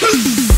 Huh.